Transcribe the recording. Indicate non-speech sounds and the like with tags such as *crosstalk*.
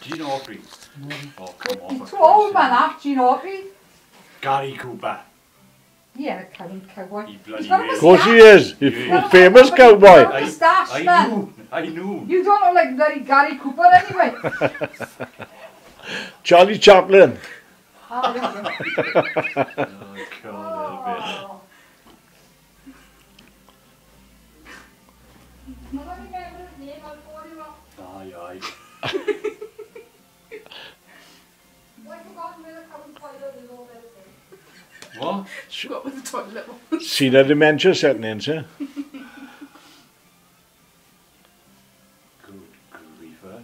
Gene Autry. Oh, come on. He's too old man, that Gene Aubrey. Gary Cooper. Yeah, Gary Cowboy. He bloody Of course he is. He's yeah. a famous yeah. cowboy. I, moustache, I, man. knew. I knew. You don't look like bloody Gary Cooper anyway. *laughs* Charlie Chaplin. *laughs* oh, God, oh. Aye, aye. What? She got with the toilet one. dementia setting in, sir. Good griefer. Eh?